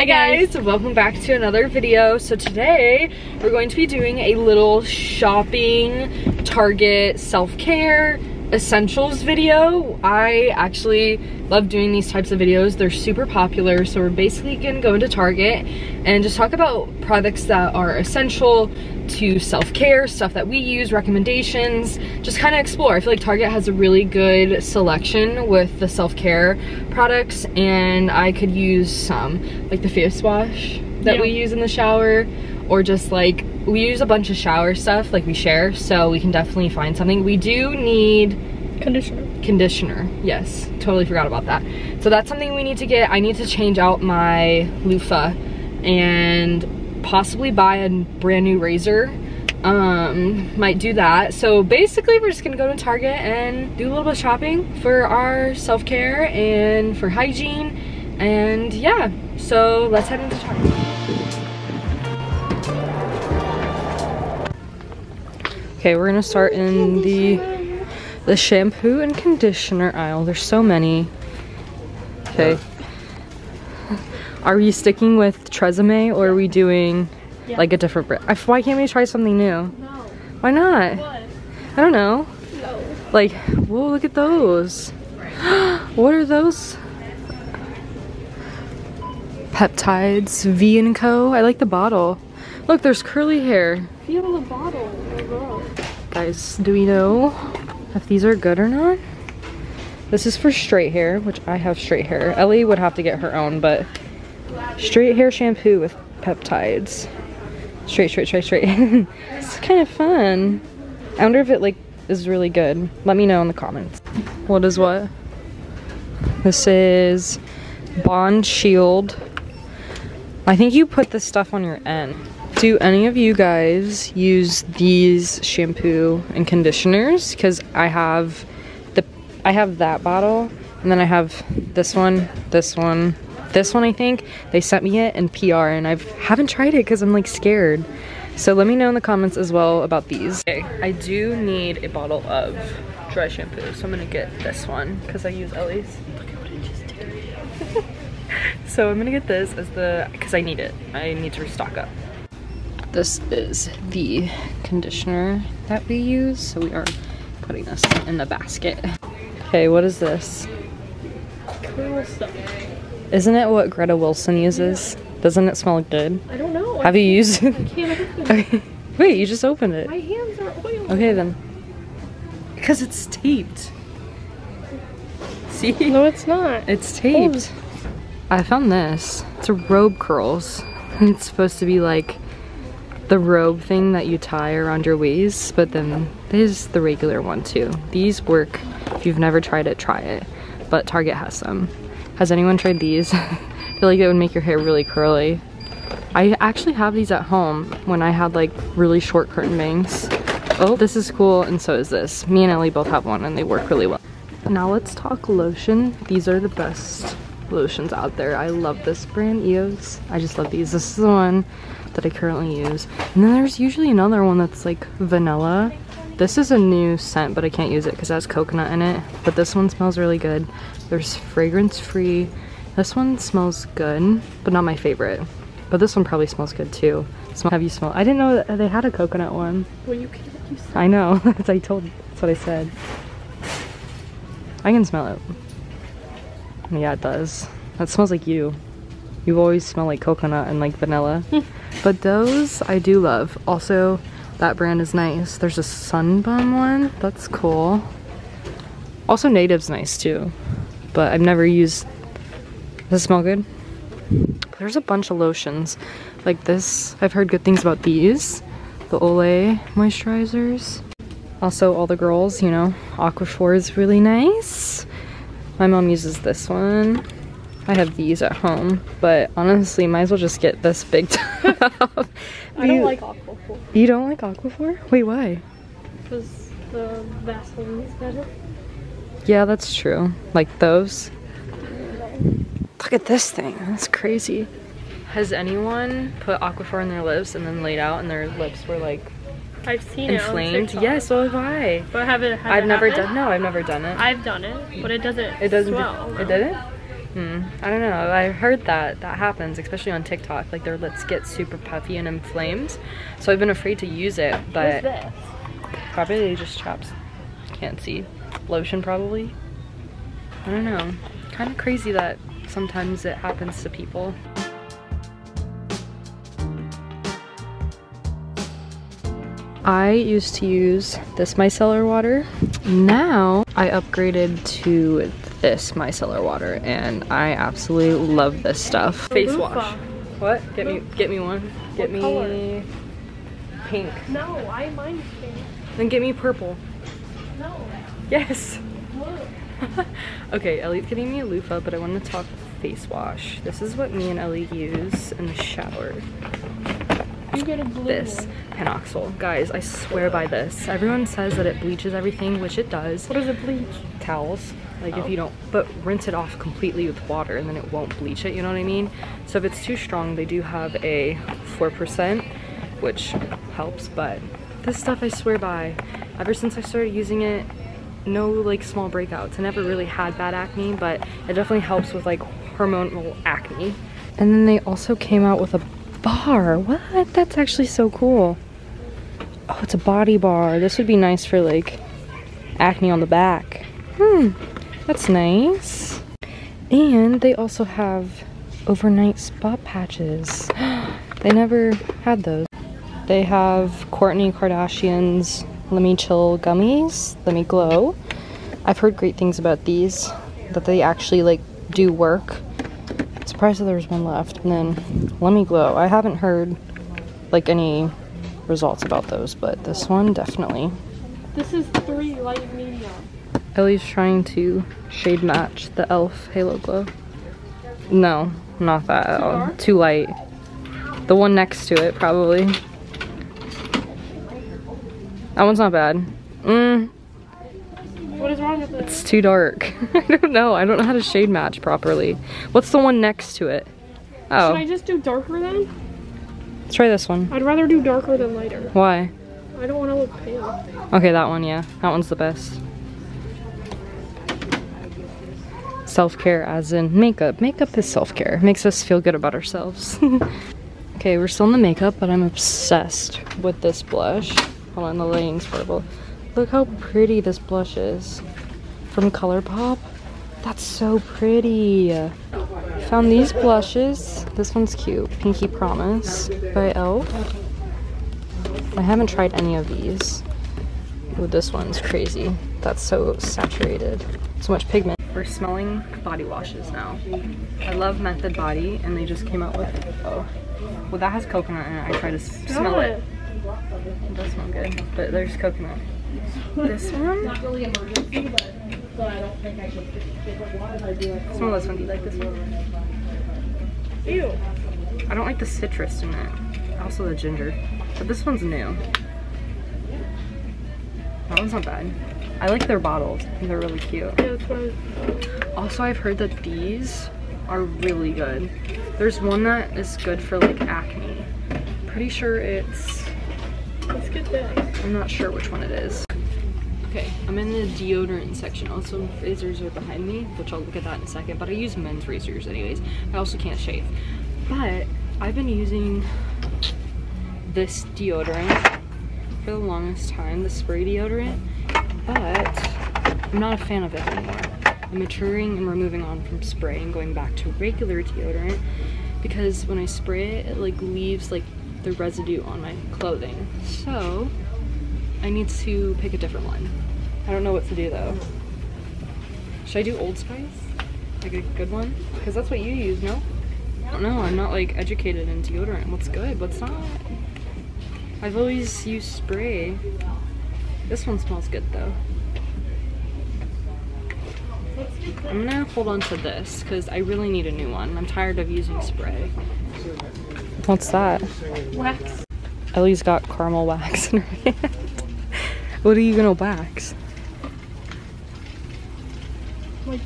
Hi guys, welcome back to another video. So today we're going to be doing a little shopping, Target, self-care, essentials video. I actually love doing these types of videos. They're super popular. So we're basically gonna go into Target and just talk about products that are essential to self-care, stuff that we use, recommendations, just kind of explore. I feel like Target has a really good selection with the self-care products and I could use some, like the face wash that Yeah. we use in the shower or just like we use a bunch of shower stuff like we share so we can definitely find something. We do need Conditioner. conditioner. Yes totally forgot about that. So that's something we need to get. I need to change out my loofah and possibly buy a brand new razor. Um might do that. So basically we're just gonna go to target and do a little bit of shopping for our self-care and for hygiene. And yeah so let's head into target Okay, we're gonna start in the the shampoo and conditioner aisle. There's so many. Okay. Are we sticking with Tresemme or are we doing Yeah. like a different brand? Why can't we try something new? No. Why not? What? I don't know. No. Like, whoa, look at those. what are those? Peptides, V and Co. I like the bottle. Look, there's curly hair. Feel the bottle. Guys, do we know if these are good or not? This is for straight hair, which I have straight hair. Ellie would have to get her own, but straight hair shampoo with peptides. Straight, straight, straight, straight. it's kind of fun. I wonder if it like is really good. Let me know in the comments. What is what? This is Bond Shield. I think you put this stuff on your end. Do any of you guys use these shampoo and conditioners? Because I have the I have that bottle, and then I have this one, this one, this one. I think they sent me it in PR, and I haven't tried it because I'm like scared. So let me know in the comments as well about these. Okay, I do need a bottle of dry shampoo, so I'm gonna get this one because I use Ellie's. So I'm gonna get this as the because I need it. I need to restock up. This is the conditioner that we use, so we are putting this in the basket. Okay, what is this? Isn't it what Greta Wilson uses? Doesn't it smell good? I don't know. Have you used it? I can't open it. Okay. Wait, you just opened it. My hands are oily. Okay then. Because it's taped. See? No, it's not. It's taped. Oh. I found this. It's a robe curls. It's supposed to be like the robe thing that you tie around your waist, but then there's the regular one too. These work. If you've never tried it, try it. But Target has some. Has anyone tried these? I feel like it would make your hair really curly. I actually have these at home when I had like really short curtain bangs. Oh, this is cool and so is this. Me and Ellie both have one and they work really well. Now let's talk lotion. These are the best lotions out there. I love this brand, EOS. I just love these. This is the one that I currently use. And then there's usually another one that's like vanilla. This is a new scent, but I can't use it because it has coconut in it. But this one smells really good. There's fragrance free. This one smells good, but not my favorite. But this one probably smells good too. Smell, have you smelled? I didn't know that they had a coconut one. Well, you can't. You I know. That's I told. That's what I said. I can smell it. Yeah, it does. That smells like you. You always smell like coconut and like vanilla. but those I do love. Also, that brand is nice. There's a Sun Bum one. That's cool. Also, native's nice too. But I've never used. Does it smell good? There's a bunch of lotions. Like this. I've heard good things about these. The Olay moisturizers. Also, all the girls, you know, Aquaphor is really nice. My mom uses this one. I have these at home, but honestly, might as well just get this big tub. I don't You- like Aquaphor You don't like Aquaphor? Wait, why? because the Vaseline is better. Yeah, that's true. Like those. Look at this thing. That's crazy. Has anyone put Aquaphor on their lips and then laid out and their lips were like I've seen it inflamed? TikTok, Yes, so have I. but I haven't. Has I've it never done. No, I've never done it. I've done it, but it doesn't. It doesn't. Swell, it no. didn't. Hmm. I don't know. I heard that that happens, especially on TikTok. Like their lips get super puffy and inflamed. So I've been afraid to use it, but this? probably just chaps. Can't see. Lotion probably. I don't know. Kind of crazy that sometimes it happens to people. I used to use this micellar water. Now I upgraded to this micellar water and I absolutely love this stuff. Face wash. What? Get me get me one. Get What me color? pink. No, I mind pink. Then get me purple. No. Yes. Okay, Ellie's getting me a loofah, but I want to talk face wash. This is what me and Ellie use in the shower. This one. Panoxyl. Guys, I swear by this. Everyone says that it bleaches everything, which it does. What does it bleach? Towels. Like if Oh. you don't, but rinse it off completely with water and then it won't bleach it, you know what I mean? So if it's too strong, they do have a 4%, which helps, but this stuff I swear by. Ever since I started using it, no like small breakouts. I never really had bad acne, but it definitely helps with like hormonal acne. And then they also came out with a bar. What? That's actually so cool. Oh, it's a body bar. This would be nice for like acne on the back. Hmm, that's nice. And they also have overnight spot patches. they never had those. They have Kourtney Kardashian's Lemme Chill gummies, Lemme Glow. I've heard great things about these, that they actually like do work. Surprised that there's one left. And then Lemme Glow. I haven't heard like any results about those, but this one definitely. This is three light medium. Ellie's trying to shade match the e.l.f. Halo Glow. No, not that at Too all. dark? Too light. The one next to it, probably. That one's not bad. Mm, What is wrong with this? it's too dark. I don't know. I don't know how to shade match properly. What's the one next to it? Oh. Should I just do darker then? let's try this one. I'd rather do darker than lighter. Why? I don't want to look pale. Okay, that one, yeah. That one's the best. Self care, as in makeup. Makeup is self care. Makes us feel good about ourselves. okay, we're still in the makeup, but I'm obsessed with this blush. Hold on, the lighting's horrible. Look how pretty this blush is. From ColourPop. That's so pretty. Found these blushes. This one's cute. Pinky Promise by e.l.f. I haven't tried any of these. Ooh, this one's crazy. That's so saturated. So much pigment. We're smelling body washes now. I love Method Body, and they just came out with. Oh, well, that has coconut in it. I try to smell it. It does smell good, but there's coconut. This one. Smell this one. Do you like this one? Ew. I don't like the citrus in it. Also the ginger. But this one's new. That one's not bad. I like their bottles. I think they're really cute. Yeah, that's what Also, I've heard that these are really good. There's one that is good for like acne. Pretty sure it's, Let's get this. I'm not sure which one it is. Okay, I'm in the deodorant section. Also, razors are behind me, which I'll look at that in a second. But I use men's razors anyways. I also can't shave. But I've been using this deodorant for the longest time, the spray deodorant. But I'm not a fan of it anymore. I'm maturing and we're moving on from spray and going back to regular deodorant because when I spray it, it like leaves like the residue on my clothing. So I need to pick a different one. I don't know what to do though. Should I do Old Spice? Like a good one? Because that's what you use, no? I don't know. I'm not like educated in deodorant. What's good? What's not? I've always used spray. This one smells good though. I'm gonna hold on to this because I really need a new one. I'm tired of using spray. What's that? Wax. Ellie's got caramel wax in her hand. what are you gonna wax? Like,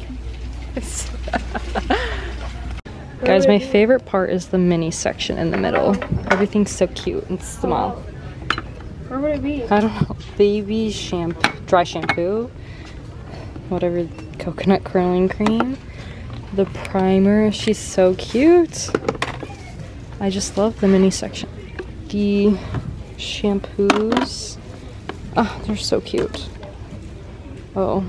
Guys, my favorite part is the mini section in the middle. Everything's so cute and small. where would it be? I don't know. Baby shampoo, dry shampoo, whatever, coconut curling cream. the primer. She's so cute. I just love the mini section. The shampoos. Oh, they're so cute. Oh,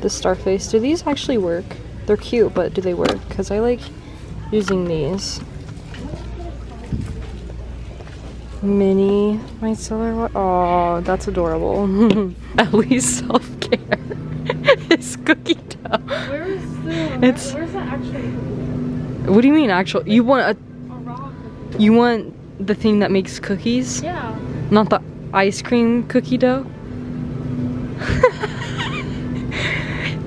the Starface. Do these actually work? They're cute, but do they work? Because I like using these. Mini micellar water. Oh, that's adorable. At least self-care. it's cookie dough. Where is the? It's- Where's the actual? What do you mean actual? You want a you want the thing that makes cookies? Yeah. Not the ice cream cookie dough?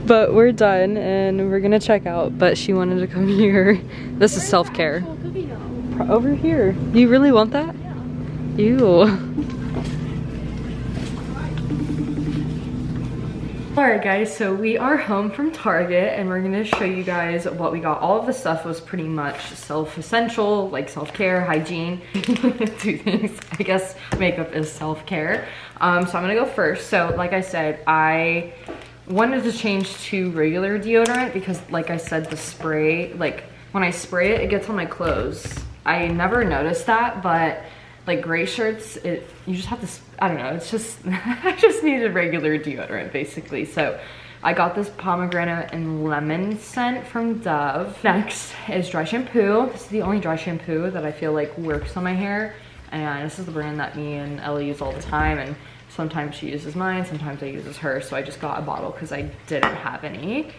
but we're done and we're gonna check out. But she wanted to come here. This is Where's the self-care. actual cookie dough? Pro- Over here. You really want that? Yeah. Ew. Alright guys, so we are home from Target and we're gonna show you guys what we got. All of the stuff was pretty much self-essential, like self-care, hygiene, two things. I guess makeup is self-care. Um, so I'm gonna go first. So like I said, I wanted to change to regular deodorant because like I said, the spray, like when I spray it, it gets on my clothes. I never noticed that, but like gray shirts, it you just have to, I don't know, it's just, I just needed regular deodorant basically. So I got this pomegranate and lemon scent from Dove. Next is dry shampoo. This is the only dry shampoo that I feel like works on my hair. And this is the brand that me and Ellie use all the time. And sometimes she uses mine, sometimes I uses hers. So I just got a bottle because I didn't have any.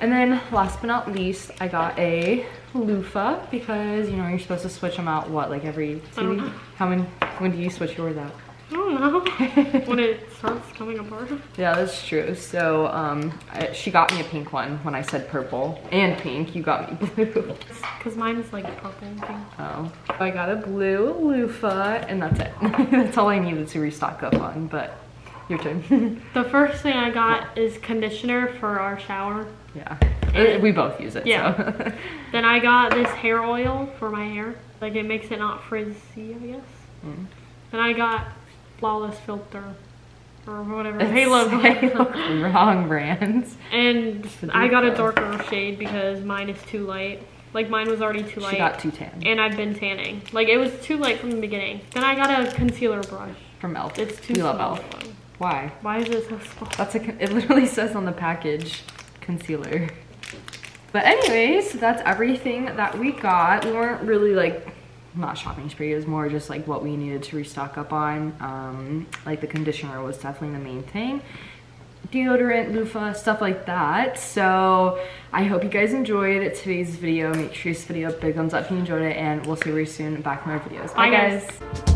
And then last but not least, I got a loofah because you know you're supposed to switch them out what like every two weeks. How many? When do you switch yours out? I don't know. when it starts coming apart. Yeah, that's true. So um, I, she got me a pink one when I said purple and pink. You got me blue. Cause mine is like purple and pink. Oh, I got a blue loofah and that's it. that's all I needed to restock up on. But your turn. The first thing I got is conditioner for our shower. yeah, And- we both use it. Yeah. So. Then I got this hair oil for my hair. Like it makes it not frizzy, I guess. Mm. Then I got flawless filter or whatever. It's Halo. Halo- wrong brands. and I got a darker shade because mine is too light. Like mine was already too light. She got too tan and I've been tanning. Like it was too light from the beginning. Then I got a concealer brush. from Elf. It's too we love. Elf. Why? Why is it so small? That's a. It literally says on the package, concealer. But anyways, that's everything that we got. We weren't really like not shopping spree. It was more just like what we needed to restock up on. Um, like the conditioner was definitely the main thing. Deodorant, loofah, stuff like that. So I hope you guys enjoyed today's video. Make sure you this video a big thumbs up if you enjoyed it, and we'll see you very soon back in our videos. Bye, guys.